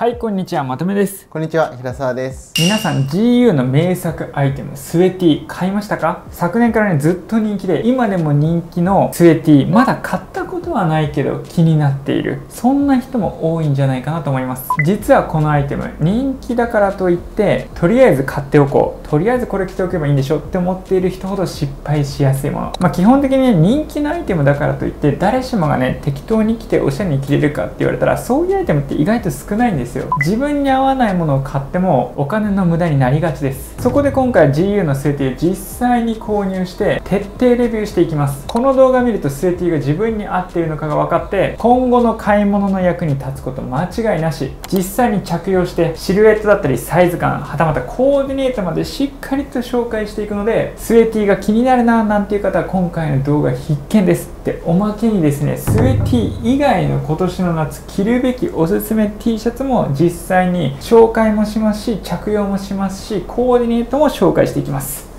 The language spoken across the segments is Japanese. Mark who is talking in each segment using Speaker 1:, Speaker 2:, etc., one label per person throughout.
Speaker 1: はいこんにちはまとめです。
Speaker 2: こんにちは平沢です。
Speaker 1: 皆さん GU の名作アイテムスウェティ買いましたか？昨年からねずっと人気で今でも人気のスウェティまだ買ったことはないけど気になっているそんな人も多いんじゃないかなと思います。実はこのアイテム人気だからといってとりあえず買っておこう。とりあえずこれ着ておけばいいんでしょって思っている人ほど失敗しやすいもの。まあ基本的に、ね、人気のアイテムだからといって誰しもがね適当に着ておしゃれに着れるかって言われたらそういうアイテムって意外と少ないんですよ。自分に合わないものを買ってもお金の無駄になりがちです。そこで今回 GU のスウェティ実際に購入して徹底レビューしていきます。この動画見るとスウェティーが自分に合っているのかが分かって今後の買い物の役に立つこと間違いなし。実際に着用してシルエットだったりサイズ感はたまたコーディネートまでしっかりと紹介していくのでスウェーティーが気になるななんていう方は今回の動画必見ですでおまけにですねスウェティ以外の今年の夏着るべきおすすめ T シャツも実際に紹介もしますし着用もしますしコーディネートも紹介していきます。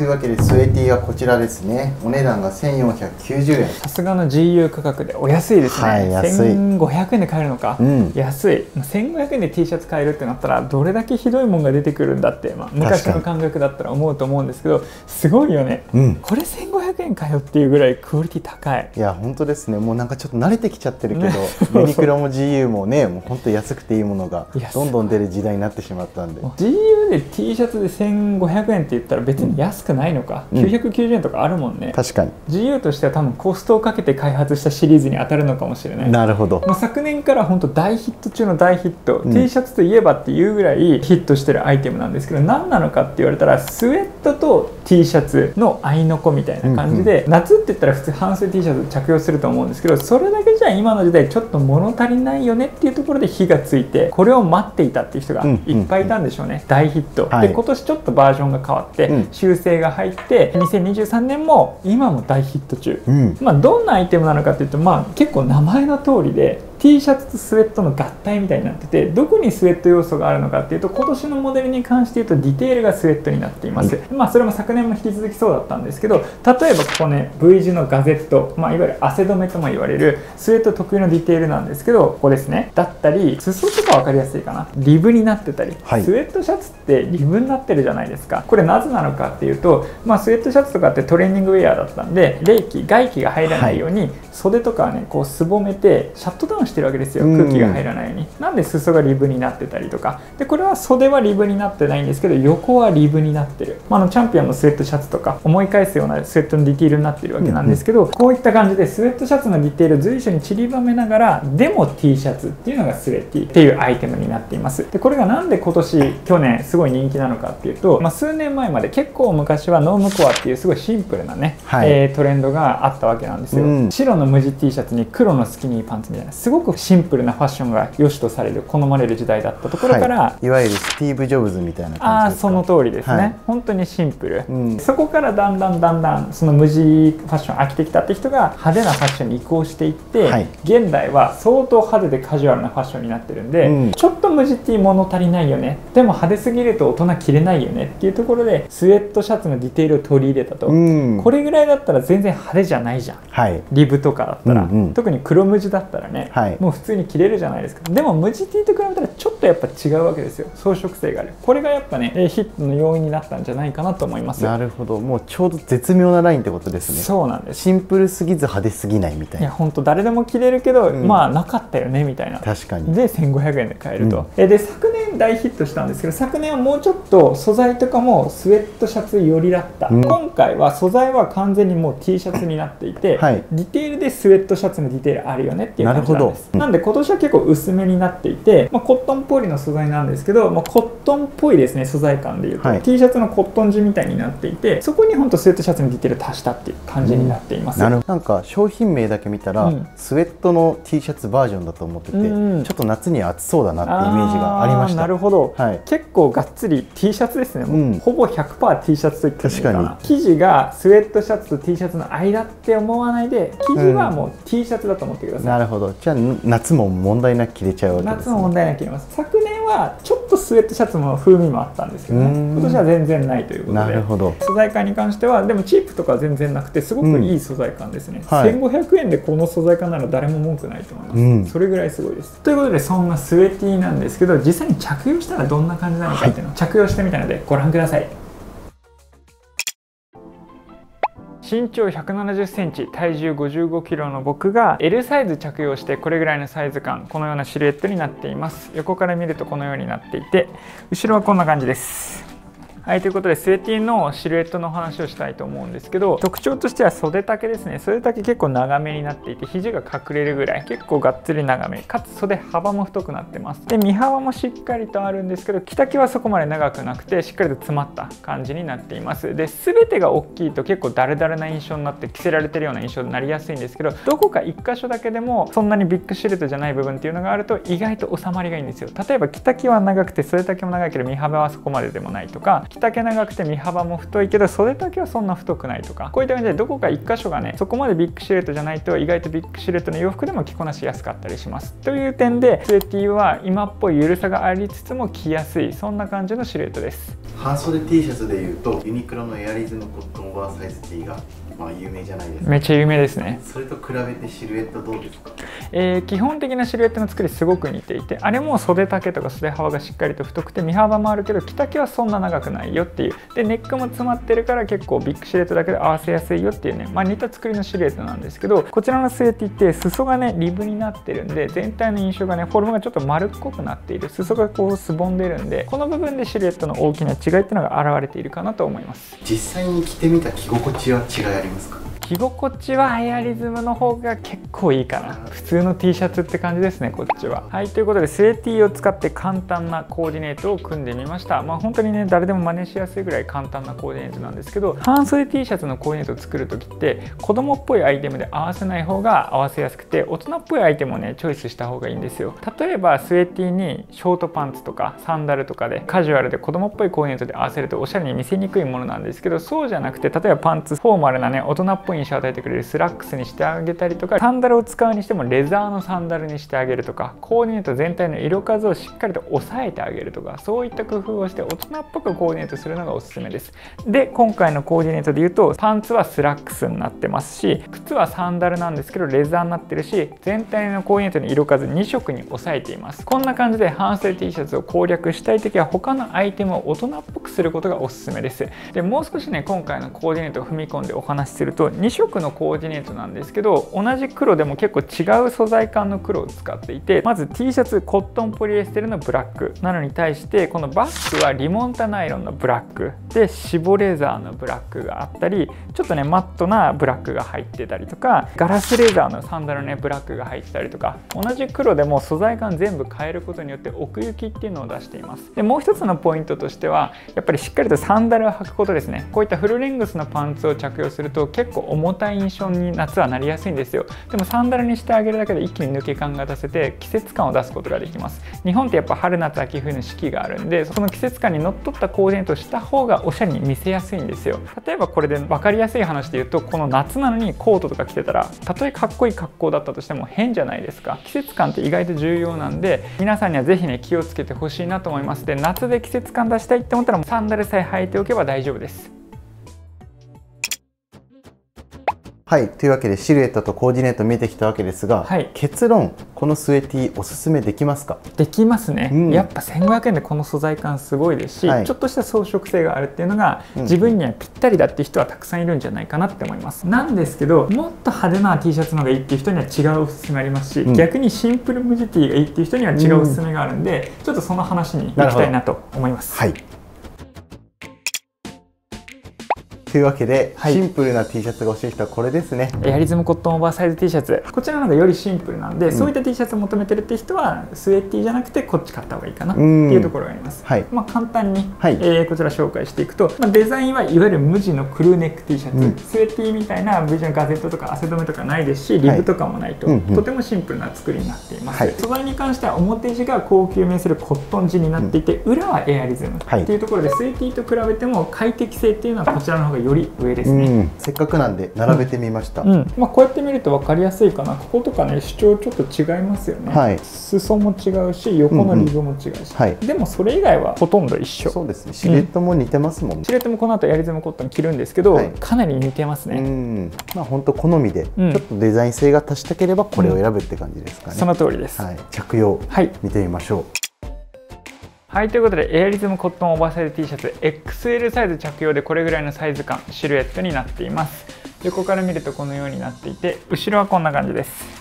Speaker 2: というわけでスウェティはこちらですね。お値段が1490円。
Speaker 1: さすがの GU 価格でお安いですね、はい、安い。1500円で買えるのか、うん、安い。1500円で T シャツ買えるってなったらどれだけひどいもんが出てくるんだって、まあ、昔の感覚だったら思うと思うんですけどすごいよね、うん、これ1500円かよっていうぐらいクオリティ高い。
Speaker 2: いや本当ですね。もうなんかちょっと慣れてきちゃってるけど ユニクロも GU もねもう本当安くていいものがどんどん出る時代になってしまったんで。
Speaker 1: GU で T シャツで1500円って言ったら別に安くくないのか、うん、990円とかあるもんね。
Speaker 2: 確かに。
Speaker 1: GU としては多分コストをかけて開発したシリーズに当たるのかもしれない。
Speaker 2: なるほど。
Speaker 1: もう昨年から本当大ヒット中の大ヒット、うん、T シャツといえばっていうぐらいヒットしてるアイテムなんですけど何なのかって言われたらスウェットと T シャツの合いの子みたいな感じで、うんうん、夏って言ったら普通半袖 T シャツ着用すると思うんですけどそれだけじゃ今の時代ちょっと物足りないよねっていうところで火がついてこれを待っていたっていう人がいっぱいいたんでしょうね、うん。うん、大ヒット、はい、で今年ちょっとバージョンが変わって、修正が入って2023年も今も大ヒット中、うん、まあどんなアイテムなのかっていうとまあ結構名前の通りで T シャツとスウェットの合体みたいになっててどこにスウェット要素があるのかっていうと今年のモデルに関して言うとディテールがスウェットになっています、うん、まあそれも昨年も引き続きそうだったんですけど例えばここね V 字のガゼット、まあ、いわゆる汗止めとも言われるスウェット特有のディテールなんですけどここですね。だったり裾とか分かりやすいかな。リブになってたり、はい、スウェットシャツってリブになってるじゃないですか。これなぜなのかっていうと、まあ、スウェットシャツとかってトレーニングウェアだったんで冷気外気が入らないように、はい、袖とかはねこうすぼめてシャットダウンしてるわけですよ、空気が入らないように、なんで裾がリブになってたりとか。でこれは袖はリブになってないんですけど横はリブになってる、まあ、のチャンピオンのスウェットシャツとか思い返すようなスウェットのディティールになってるわけなんですけど、うん。うん、こういった感じでスウェットシャツのディテールを随所に散りばめながらでも T シャツっていうのがスウェッ T っていうアイテムになっています。でこれがなんで今年去年すごい人気なのかっていうと、まあ、数年前まで結構昔はノームコアっていうすごいシンプルなね、はい、えー、トレンドがあったわけなんですよ、うん、白の無地 T シャツに黒のスキニーパンツみたいな。すごくシンプルなファッションが良しとされる好まれる時代だったところから、
Speaker 2: はい、いわゆるスティーブ・ジョブズみたいな
Speaker 1: ああその通りですね、はい、本当にシンプル、うん、そこからだんだんだんだんその無地ファッション飽きてきたって人が派手なファッションに移行していって、はい、現代は相当派手でカジュアルなファッションになってるんで、うん、ちょっと無地っていう物足りないよね。でも派手すぎると大人着れないよねっていうところでスウェットシャツのディテールを取り入れたと、うん、これぐらいだったら全然派手じゃないじゃん、はい、リブとかだったら、うんうん、特に黒無地だったらね、はい、もう普通に着れるじゃないですか。でも無地 T と比べたらちょっとやっぱ違うわけですよ。装飾性がある。これがやっぱねヒットの要因になったんじゃないかなと思います。
Speaker 2: なるほど。もうちょうど絶妙なラインってことですね。
Speaker 1: そうなんです。
Speaker 2: シンプルすぎず派手すぎないみたいな。い
Speaker 1: や本当誰でも着れるけど、うん、まあなかったよねみたいな。
Speaker 2: 確かに。
Speaker 1: で1500円で買えると、うん、えで昨年大ヒットしたんですけど昨年はもうちょっと素材とかもスウェットシャツ寄りだった、うん、今回は素材は完全にもう T シャツになっていて、はい、ディテールでスウェットシャツのディテールあるよねっていう感じなんです。なん。で今年は結構薄めになっていて、まあ、コットンポリの素材なんですけど、まあ、コットンっぽいですね素材感でいうと、はい、T シャツのコットン地みたいになっていてそこに本当スウェットシャツのディテール足したっていう感じになっています、
Speaker 2: うん、なんか商品名だけ見たら、うん、スウェットの T シャツバージョンだと思ってて、うん、ちょっと夏に暑そうだなってイメージがありました
Speaker 1: なるほど、はい、結構がっつり T シャツですね、うん、ほぼ 100%T シャツといってもいいかな。生地がスウェットシャツと T シャツの間って思わないで生地はもう T シャツだと思ってください、
Speaker 2: なるほど。じゃあ夏も問題なく着れちゃうわけです、
Speaker 1: ね、夏も問題なく着れます。昨年ははちょっとスウェットシャツの風味もあったんですけどね。今年は全然ないということで。
Speaker 2: なるほど。
Speaker 1: 素材感に関してはでもチープとかは全然なくてすごくいい素材感ですね、うんはい、1500円でこの素材感なら誰も文句ないと思います、うん、それぐらいすごいです。ということでそんなスウェティなんですけど実際に着用したらどんな感じなのかっていうのを着用してみたのでご覧ください身長170センチ体重55キロの僕が L サイズ着用してこれぐらいのサイズ感このようなシルエットになっています。横から見るとこのようになっていて後ろはこんな感じです。はいということでスウェティのシルエットの話をしたいと思うんですけど特徴としては袖丈ですね。袖丈結構長めになっていて肘が隠れるぐらい結構がっつり長め。かつ袖幅も太くなってます。で身幅もしっかりとあるんですけど着丈はそこまで長くなくてしっかりと詰まった感じになっています。で全てが大きいと結構ダルダルな印象になって着せられてるような印象になりやすいんですけどどこか1箇所だけでもそんなにビッグシルエットじゃない部分っていうのがあると意外と収まりがいいんですよ。例えば着丈は長くて袖丈も長いけど身幅はそこまででもないとか着丈長くて身幅も太いけど袖丈はそんな太くないとか。こういった感じでどこか1箇所がねそこまでビッグシルエットじゃないと意外とビッグシルエットの洋服でも着こなしやすかったりします。という点でスウェッTは今っぽい緩さがありつつも着やすいそんな感じのシルエットです。
Speaker 2: 半袖 T シャツでいうとユニクロのエアリズムのコットンオーバーサイズ T がまあ有名じゃないです。か
Speaker 1: めっちゃ有名ですね。
Speaker 2: それと比べてシルエットどうですか？
Speaker 1: えー、基本的なシルエットの作りすごく似ていてあれも袖丈とか袖幅がしっかりと太くて身幅もあるけど着丈はそんな長くないよっていう。でネックも詰まってるから結構ビッグシルエットだけで合わせやすいよっていうね、まあ、似た作りのシルエットなんですけどこちらのスウェッ T って裾がねリブになってるんで全体の印象がねフォルムがちょっと丸っこくなっている。裾がこうすぼんでるんでこの部分でシルエットの大きな違いっていうのが現れているかなと思います。
Speaker 2: 実際に着てみた着心地は違いありますか？
Speaker 1: 着心地はエアリズムの方が結構いいかな。普通の T シャツって感じですねこっちは。はいということでスウェーティーを使って簡単なコーディネートを組んでみました。まあ本当にね誰でも真似しやすいぐらい簡単なコーディネートなんですけど半袖 T シャツのコーディネートを作る時って子供っぽいアイテムで合わせない方が合わせやすくて大人っぽいアイテムをねチョイスした方がいいんですよ。例えばスウェーティーにショートパンツとかサンダルとかでカジュアルで子供っぽいコーディネートで合わせるとおしゃれに見せにくいものなんですけどそうじゃなくて例えばパンツフォーマルなね大人っぽい印象を与えてくれるスラックスにしてあげたりとかサンダルを使うにしてもレザーのサンダルにしてあげるとかコーディネート全体の色数をしっかりと抑えてあげるとかそういった工夫をして大人っぽくコーディネートするのがおすすめです。で今回のコーディネートで言うとパンツはスラックスになってますし靴はサンダルなんですけどレザーになってるし全体のコーディネートの色数2色に抑えています。こんな感じで半袖 T シャツを攻略したい時は他のアイテムを大人っぽくすることがおすすめです。でもう少しね今回のコーディネートを踏み込んでお話しすると2 2色のコーディネートなんですけど同じ黒でも結構違う素材感の黒を使っていてまず T シャツコットンポリエステルのブラックなのに対してこのバッグはリモンタナイロンのブラックでシボレザーのブラックがあったりちょっとねマットなブラックが入ってたりとかガラスレザーのサンダルねブラックが入ってたりとか同じ黒でも素材感全部変えることによって奥行きっていうのを出しています。でもう一つのポイントとしてはやっぱりしっかりとサンダルを履くことですね。こういったフルレングスのパンツを着用すると結構重たい印象に夏はなりやすいんですよ。でもサンダルにしてあげるだけで一気に抜け感が出せて季節感を出すことができます。日本ってやっぱ春夏秋冬の四季があるんでその季節感にのっとったコーディネートした方がおしゃれに見せやすいんですよ。例えばこれで分かりやすい話で言うとこの夏なのにコートとか着てたらたとえかっこいい格好だったとしても変じゃないですか。季節感って意外と重要なんで皆さんには是非ね気をつけてほしいなと思います。で夏で季節感出したいって思ったらサンダルさえ履いておけば大丈夫です。
Speaker 2: はいというわけでシルエットとコーディネート見えてきたわけですが、はい、結論このスウェティおすすめできますか？
Speaker 1: できますね、うん、やっぱ1500円でこの素材感すごいですし、はい、ちょっとした装飾性があるっていうのが、うん、自分にはぴったりだっていう人はたくさんいるんじゃないかなって思います。なんですけどもっと派手な T シャツの方がいいっていう人には違うおすすめありますし、うん、逆にシンプル無地 T がいいっていう人には違うおすすめがあるんで、ちょっとその話に行きたいなと思います。
Speaker 2: はいというわけで、はい、シンプルな T シャツが欲しい人はこれですね。
Speaker 1: エアリズムコットンオーバーサイズ T シャツ。こちらの方がよりシンプルなんで、うん、そういった T シャツを求めてるって人はスウェッティじゃなくてこっち買った方がいいかな。っていうところがあります、はい、まあ、簡単に、はい、えー、こちら紹介していくと、まあ、デザインはいわゆる無地のクルーネック T シャツ、うん、スウェッティみたいな無地のガゼットとか汗止めとかないですしリブとかもないと、はいとてもシンプルな作りになっています、素材に関しては表地が高級名するコットン地になっていて、裏はエアリズムっていうところでスウェッティと比べても快適性っていうのはこちらの方がより上ですね、
Speaker 2: うん、せっかくなんで並べてみました、
Speaker 1: うん。まあ、こうやって見ると分かりやすいかな。こことかね主張ちょっと違いますよね、
Speaker 2: はい。
Speaker 1: 裾も違うし横のリブも違うし、
Speaker 2: はい。
Speaker 1: でもそれ以外はほとんど一緒。
Speaker 2: そうですね。シルエットも似てますもんね。
Speaker 1: シルエットもこの後ヤリズムコットン着るんですけど、
Speaker 2: はい。
Speaker 1: かなり似てます
Speaker 2: う
Speaker 1: ね、
Speaker 2: ん。まあ本当好みで、
Speaker 1: うん。
Speaker 2: ちょっとデザイン性が足したければこれを選ぶって感じですかね、
Speaker 1: その通りです。
Speaker 2: はい、着用。
Speaker 1: はい。
Speaker 2: 見てみましょ
Speaker 1: はいということでエアリズムコットンオーバーサイズ T シャツ XL サイズ着用でこれぐらいのサイズ感シルエットになっています。横から見るとこのようになっていて後ろはこんな感じです。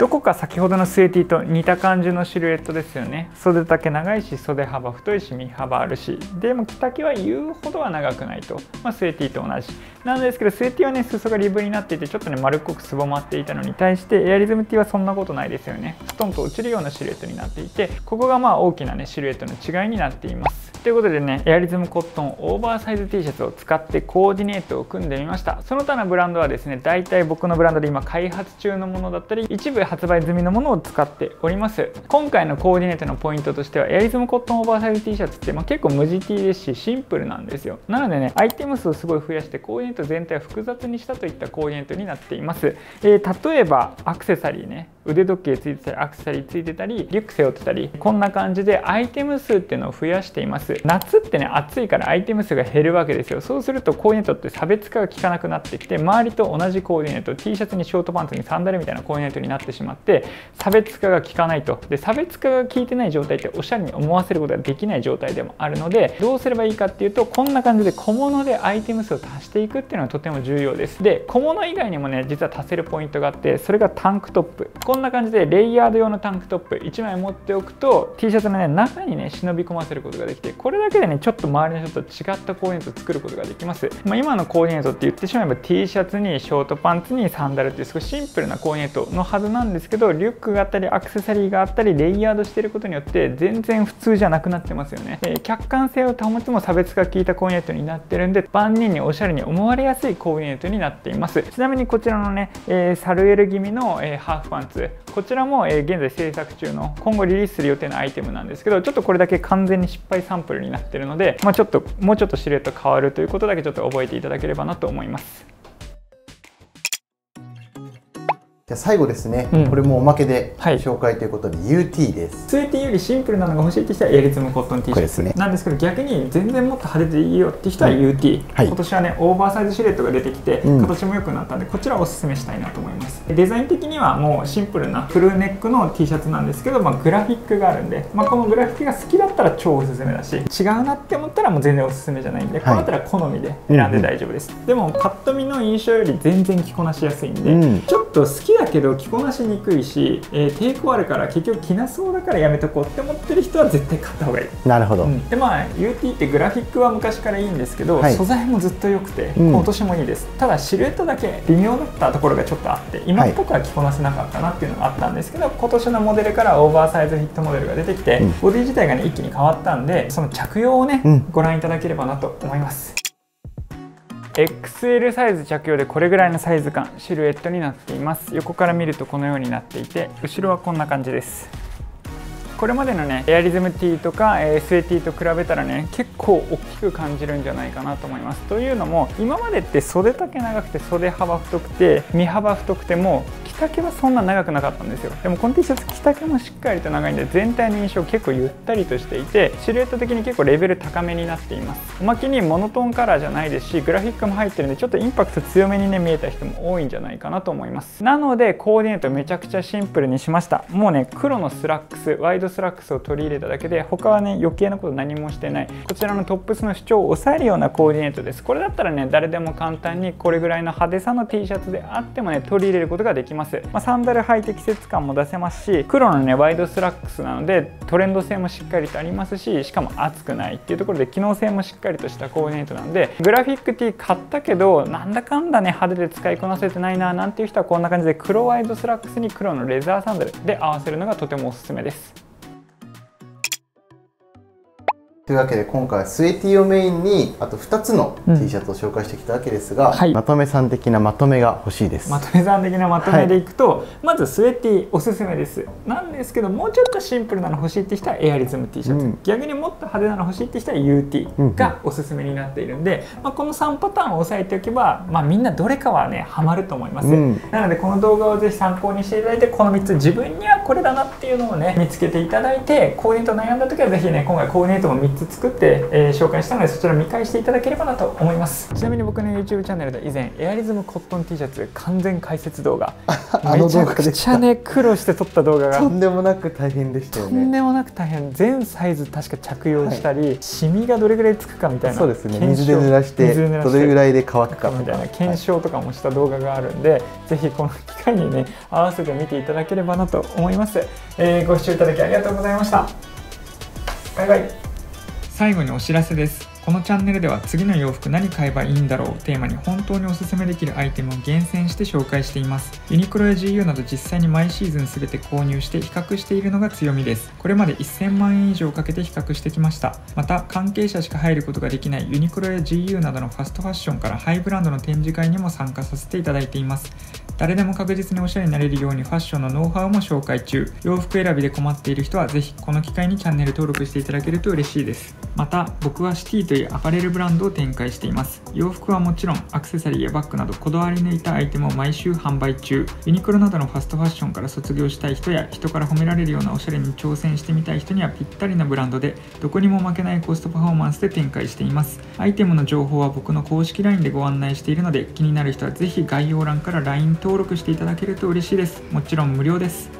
Speaker 1: どこか先ほどのスウェティーと似た感じのシルエットですよね。袖丈長いし袖幅太いし身幅あるし。でも着丈は言うほどは長くないと、まあ、スウェティーと同じ。なんですけどスウェティはね裾がリブになっていてちょっとね丸っこくすぼまっていたのに対してエアリズムティはそんなことないですよね。ストンと落ちるようなシルエットになっていてここがまあ大きなねシルエットの違いになっています。ということでねエアリズムコットンオーバーサイズ T シャツを使ってコーディネートを組んでみました。その他のブランドはですね大体僕のブランドで今開発中のものだったり一部発売済みのものを使っております。今回のコーディネートのポイントとしてはエアリズムコットンオーバーサイズ T シャツって、まあ、結構無地 T ですしシンプルなんですよ。なのでねアイテム数をすごい増やしてコーディネート全体を複雑にしたといったコーディネートになっています、えー例えばアクセサリーね。腕時計ついてたりアクセサリーついてたりリュック背負ってたりこんな感じでアイテム数っていうのを増やしています。夏ってね暑いからアイテム数が減るわけですよ。そうするとコーディネートって差別化が効かなくなってきて周りと同じコーディネート T シャツにショートパンツにサンダルみたいなコーディネートになってしまって差別化が効かないと。で差別化が効いてない状態っておしゃれに思わせることができない状態でもあるのでどうすればいいかっていうとこんな感じで小物でアイテム数を足していくっていうのがとても重要です。で小物以外にもね実は足せるポイントがあってそれがタンクトップ。こんんな感じでレイヤード用のタンクトップ1枚持っておくと T シャツの、ね、中にね忍び込ませることができてこれだけでねちょっと周りの人と違ったコーディネートを作ることができます、まあ、今のコーディネートって言ってしまえば T シャツにショートパンツにサンダルっていうすごいシンプルなコーディネートのはずなんですけどリュックがあったりアクセサリーがあったりレイヤードしてることによって全然普通じゃなくなってますよね、えー客観性を保つも差別化が効いたコーディネートになってるんで万人におしゃれに思われやすいコーディネートになっています。ちなみにこちらのね、えーサルエル気味の、えーハーフパンツこちらも、現在制作中の今後リリースする予定のアイテムなんですけどちょっとこれだけ完全に失敗サンプルになってるので、まあ、ちょっともうちょっとシルエット変わるということだけちょっと覚えていただければなと思います。
Speaker 2: じゃあ最後ですね、
Speaker 1: うん。
Speaker 2: これもおまけで
Speaker 1: はい。
Speaker 2: 紹介ということで、UT です。
Speaker 1: スウェーティーよりシンプルなのが欲しいって人はエアリズムコットン T シャツ。
Speaker 2: ね。
Speaker 1: なんですけど逆に全然もっと派手でいいよって人は UT、
Speaker 2: はい。
Speaker 1: 今年はねオーバーサイズシルエットが出てきて
Speaker 2: うん。
Speaker 1: 形も良くなったんでこちらをおすすめしたいなと思います。デザイン的にはもうシンプルなフルネックの T シャツなんですけど、まあ、グラフィックがあるんで、まあ、このグラフィックが好きだったら超おすすめだし違うなって思ったらもう全然おすすめじゃないんで、こうなったら好みで選んで大丈夫です、でもパッと見の印象より全然着こなしやすいんで、
Speaker 2: うん。
Speaker 1: ちょっと好きだけど着こなしにくいし、えー抵抗あるから結局着なそうだからやめとこうって思ってる人は絶対買った方がいい。
Speaker 2: なるほど、
Speaker 1: うん。でまあ UT ってグラフィックは昔からいいんですけど、
Speaker 2: はい。
Speaker 1: 素材もずっと良くて、
Speaker 2: うん。
Speaker 1: 今年もいいです。ただシルエットだけ微妙だったところがちょっとあって今っぽくは着こなせなかったなっていうのがあったんですけど、今年のモデルからオーバーサイズフィットモデルが出てきて、
Speaker 2: うん。
Speaker 1: ボディ自体がね一気に変わったんでその着用をね、
Speaker 2: うん。
Speaker 1: ご覧いただければなと思います。XL サイズ着用でこれぐらいのサイズ感シルエットになっています。横から見るとこのようになっていて後ろはこんな感じです。これまでのねエアリズム T とか、SAT と比べたらね結構大きく感じるんじゃないかなと思います。というのも今までって袖丈長くて袖幅太くて身幅太くても丈はそんな長くなかったんですよ。でもこの T シャツ着丈もしっかりと長いんで全体の印象結構ゆったりとしていてシルエット的に結構レベル高めになっています。おまけにモノトーンカラーじゃないですしグラフィックも入ってるんでちょっとインパクト強めにね見えた人も多いんじゃないかなと思います。なのでコーディネートめちゃくちゃシンプルにしました。もうね黒のスラックスワイドスラックスを取り入れただけで他はね余計なこと何もしてない。こちらのトップスの主張を抑えるようなコーディネートです。これだったらね誰でも簡単にこれぐらいの派手さの T シャツであってもね取り入れることができます、まあ、サンダル履いて季節感も出せますし黒のねワイドスラックスなのでトレンド性もしっかりとありますししかも暑くないっていうところで機能性もしっかりとしたコーディネートなのでグラフィック T 買ったけどなんだかんだね派手で使いこなせてないななんていう人はこんな感じで黒ワイドスラックスに黒のレザーサンダルで合わせるのがとてもおすすめです。
Speaker 2: というわけで今回はスウェティをメインにあと2つの T シャツを紹介してきたわけですが、
Speaker 1: うんはい、
Speaker 2: まとめさん的なまとめが欲しいです。
Speaker 1: まとめさん的なまとめでいくと、はい、まずスウェティおすすめです。なんですけどもうちょっとシンプルなの欲しいって人はエアリズム T シャツ、うん、逆にもっと派手なの欲しいって人は UT がおすすめになっているんで、まあ、この3パターンを押さえておけば、まあ、みんなどれかはねハマると思います、うん、なのでこの動画をぜひ参考にしていただいてこの3つ自分にはこれだなっていうのをね見つけていただいてコーディネート悩んだ時はぜひね今回コーディネートも3つ作って、えー、紹介したのでそちら見返していただければなと思います。ちなみに僕の YouTube チャンネルで以前エアリズムコットン T シャツ完全解説動画めちゃくちゃね苦労して撮った動画が
Speaker 2: とんでもなく大変でしたよね。
Speaker 1: とんでもなく大変全サイズ確か着用したり、はい、シミがどれぐらいつくかみたいな
Speaker 2: そうですね。水で濡らしてどれぐらいで乾くか
Speaker 1: みたいな。検証とかもした動画があるんで、はい、ぜひこの機会にね合わせて見ていただければなと思います、ます。えー、ご視聴いただきありがとうございました。バイバイ。最後にお知らせです。このチャンネルでは次の洋服何買えばいいんだろう。テーマに本当におすすめできるアイテムを厳選して紹介しています。ユニクロや GU など実際に毎シーズン全て購入して比較しているのが強みです。これまで1000万円以上かけて比較してきました。また関係者しか入ることができないユニクロや GU などのファストファッションからハイブランドの展示会にも参加させていただいています。誰でも確実におしゃれになれるようにファッションのノウハウも紹介中。洋服選びで困っている人はぜひこの機会にチャンネル登録していただけると嬉しいです。また僕はシティというアパレルブランドを展開しています。洋服はもちろんアクセサリーやバッグなどこだわり抜いたアイテムを毎週販売中。ユニクロなどのファストファッションから卒業したい人や人から褒められるようなおしゃれに挑戦してみたい人にはぴったりなブランドでどこにも負けないコストパフォーマンスで展開しています。アイテムの情報は僕の公式 LINE でご案内しているので気になる人はぜひ概要欄から LINE 登登録していただけると嬉しいです。もちろん無料です。